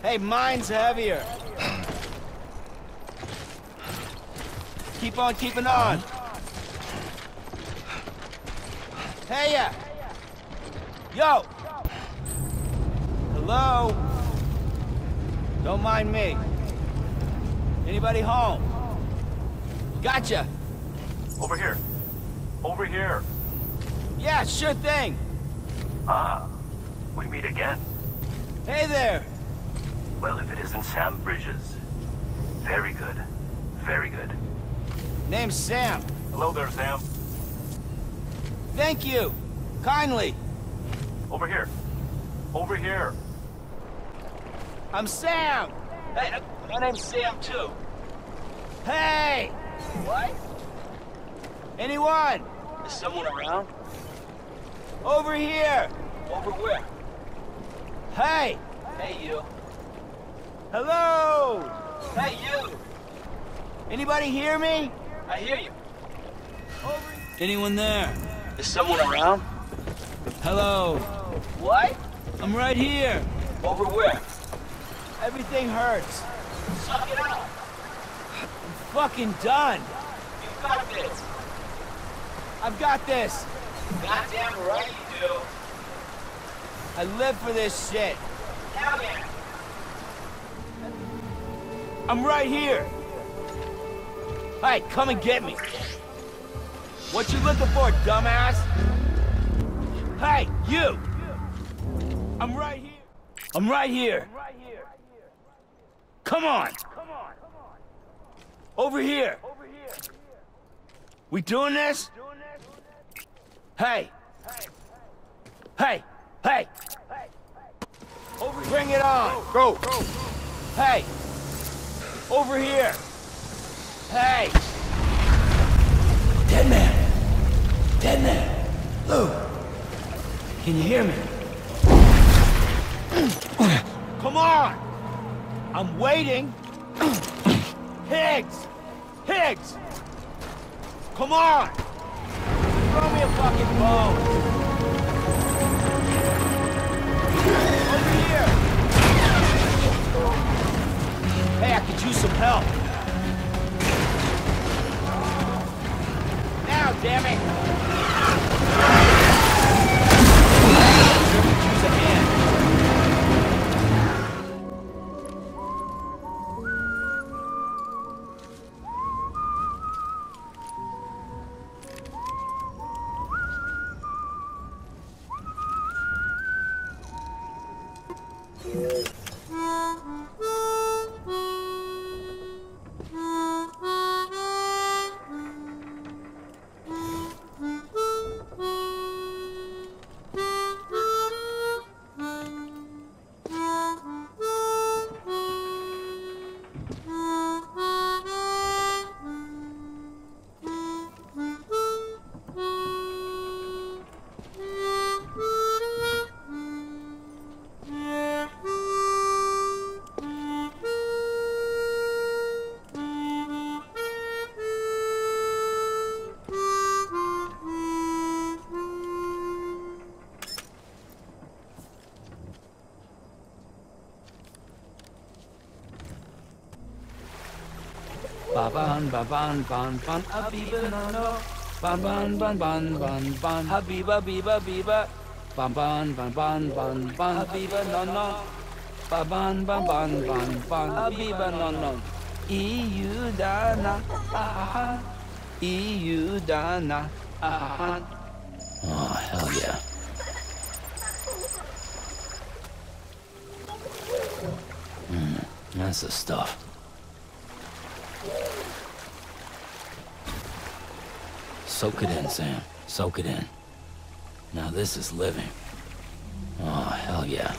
Hey, mine's heavier. Keep on keeping on. Hey, ya! Yo! Hello? Don't mind me. Anybody home? Gotcha! Over here. Over here. Yeah, sure thing. Ah, we meet again. Hey there! Well, if it isn't Sam Bridges. Very good. Very good. Name's Sam. Hello there, Sam. Thank you. Kindly. Over here. Over here. I'm Sam. Hey, uh, my name's Sam too. Hey! What? Anyone? Is someone around? Over here. Over where? Hey! Hey, you. Hello! Hey, you! Anybody hear me? I hear you. Over Anyone there? Is someone around? Hello. What? I'm right here. Over where? Everything hurts. Suck it out. I'm fucking done. You got this. I've got this. Goddamn right you do. I live for this shit. Hell yeah. I'm right here. Hey, come and get me. What you looking for, dumbass? Hey, you! I'm right here. I'm right here. Come on. Over here. We doing this? Hey. Hey. Hey. Over Bring it on. Go. Hey. Over here. Hey. Dead man. Dead man. Lou. Can you hear me? Come on. I'm waiting. Higgs. Higgs. Come on. Throw me a fucking bone. Ba ban ba ban ban ban habiba no no ban ban ban ban ban ban habiba biba biba ban ban ban ban ban ban habiba no no ba ban ban ban ban ban habiba no no EU dana aha EU dana aha Oh hell yeah Mm, that's the stuff. Soak it in, Sam. Soak it in. Now this is living. Oh, hell yeah.